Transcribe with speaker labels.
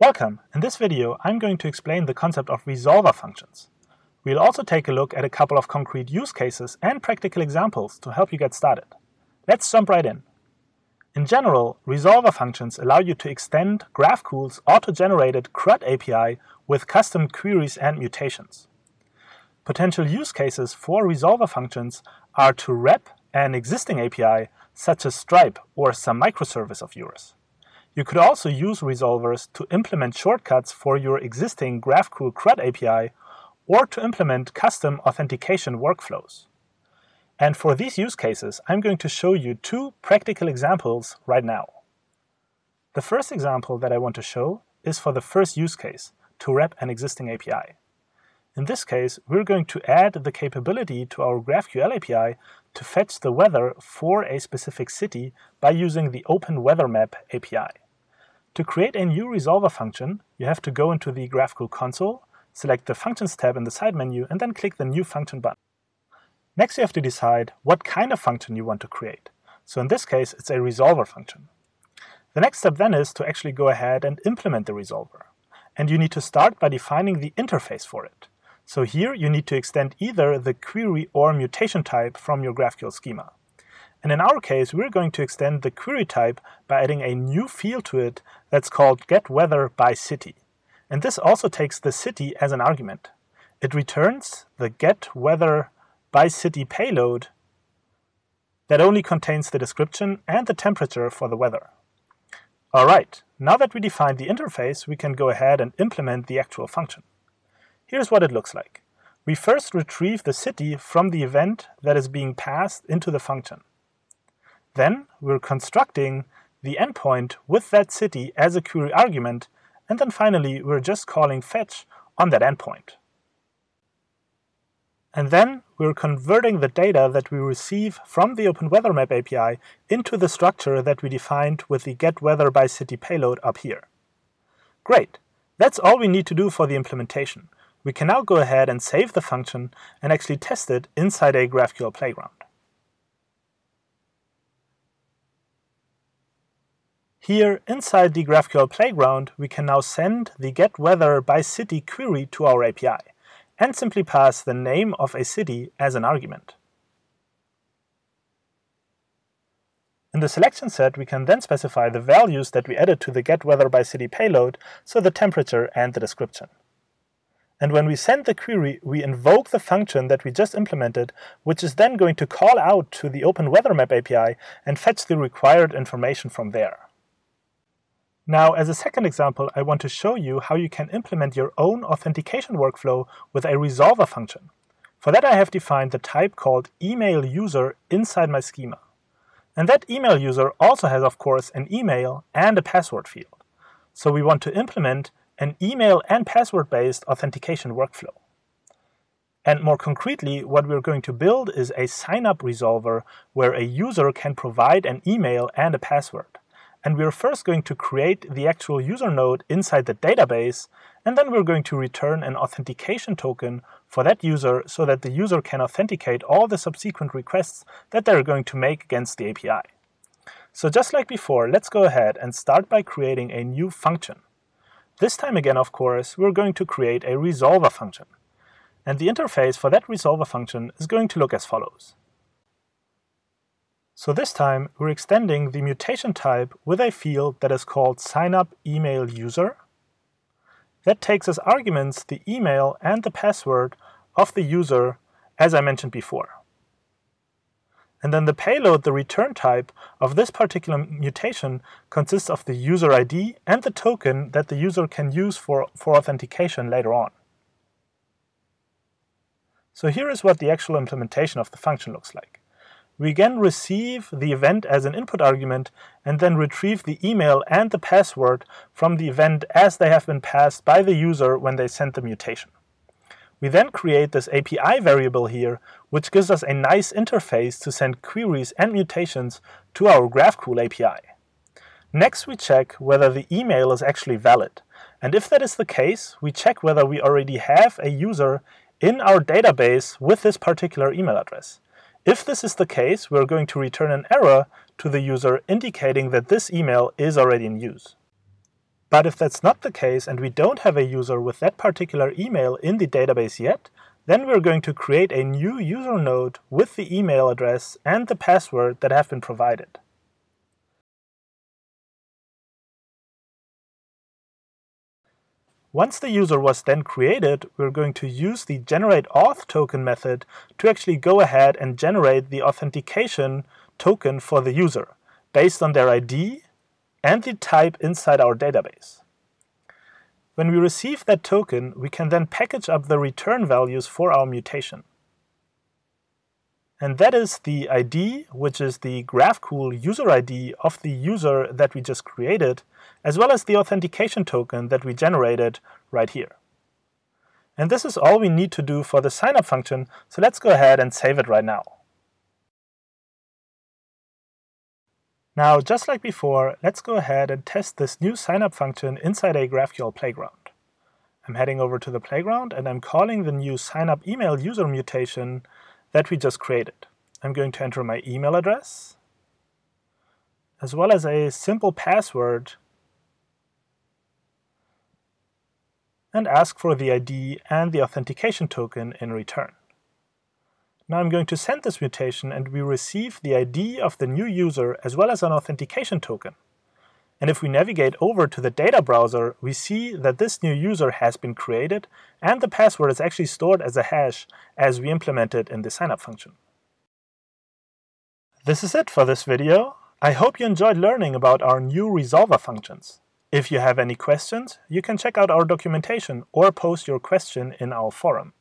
Speaker 1: Welcome! In this video, I'm going to explain the concept of resolver functions. We'll also take a look at a couple of concrete use cases and practical examples to help you get started. Let's jump right in. In general, resolver functions allow you to extend Graphcool's auto-generated CRUD API with custom queries and mutations. Potential use cases for resolver functions are to wrap an existing API, such as Stripe or some microservice of yours. You could also use resolvers to implement shortcuts for your existing Graphcool CRUD API or to implement custom authentication workflows. And for these use cases, I'm going to show you two practical examples right now. The first example that I want to show is for the first use case, to wrap an existing API. In this case, we're going to add the capability to our GraphQL API to fetch the weather for a specific city by using the OpenWeatherMap API. To create a new resolver function, you have to go into the Graphcool console, select the Functions tab in the side menu, and then click the New Function button. Next, you have to decide what kind of function you want to create. So in this case, it's a resolver function. The next step then is to actually go ahead and implement the resolver. And you need to start by defining the interface for it. So here you need to extend either the query or mutation type from your GraphQL schema. And in our case, we're going to extend the query type by adding a new field to it that's called getWeatherByCity. And this also takes the city as an argument. It returns the getWeatherByCity payload that only contains the description and the temperature for the weather. All right, now that we defined the interface, we can go ahead and implement the actual function. Here's what it looks like. We first retrieve the city from the event that is being passed into the function. Then we're constructing the endpoint with that city as a query argument, and then finally we're just calling fetch on that endpoint. And then we're converting the data that we receive from the OpenWeatherMap API into the structure that we defined with the getWeatherByCity payload up here. Great, that's all we need to do for the implementation. We can now go ahead and save the function and actually test it inside a GraphQL playground. Here, inside the GraphQL playground, we can now send the getWeatherByCity query to our API, and simply pass the name of a city as an argument. In the selection set, we can then specify the values that we added to the getWeatherByCity payload, so the temperature and the description. And when we send the query, we invoke the function that we just implemented, which is then going to call out to the OpenWeatherMap API and fetch the required information from there. Now, as a second example, I want to show you how you can implement your own authentication workflow with a resolver function. For that, I have defined the type called email user inside my schema. And that email user also has, of course, an email and a password field. So we want to implement an email and password-based authentication workflow. And more concretely, what we're going to build is a sign-up resolver where a user can provide an email and a password. And we're first going to create the actual user node inside the database, and then we're going to return an authentication token for that user so that the user can authenticate all the subsequent requests that they're going to make against the API. So just like before, let's go ahead and start by creating a new function. This time again, of course, we're going to create a resolver function. And the interface for that resolver function is going to look as follows. So this time we're extending the mutation type with a field that is called signup email user. That takes as arguments the email and the password of the user as I mentioned before. And then the payload, the return type of this particular mutation consists of the user ID and the token that the user can use for, for authentication later on. So here is what the actual implementation of the function looks like. We again receive the event as an input argument and then retrieve the email and the password from the event as they have been passed by the user when they sent the mutation. We then create this API variable here, which gives us a nice interface to send queries and mutations to our GraphQL API. Next, we check whether the email is actually valid. And if that is the case, we check whether we already have a user in our database with this particular email address. If this is the case, we're going to return an error to the user indicating that this email is already in use. But if that's not the case and we don't have a user with that particular email in the database yet, then we're going to create a new user node with the email address and the password that have been provided. Once the user was then created, we're going to use the generateAuth token method to actually go ahead and generate the authentication token for the user based on their ID and the type inside our database. When we receive that token, we can then package up the return values for our mutation. And that is the ID, which is the GraphQL user ID of the user that we just created, as well as the authentication token that we generated right here. And this is all we need to do for the signup function, so let's go ahead and save it right now. Now, just like before, let's go ahead and test this new signup function inside a GraphQL playground. I'm heading over to the playground and I'm calling the new signup email user mutation that we just created. I'm going to enter my email address, as well as a simple password and ask for the ID and the authentication token in return. Now I'm going to send this mutation and we receive the ID of the new user as well as an authentication token. And if we navigate over to the data browser, we see that this new user has been created and the password is actually stored as a hash as we implemented in the signup function. This is it for this video. I hope you enjoyed learning about our new resolver functions. If you have any questions, you can check out our documentation or post your question in our forum.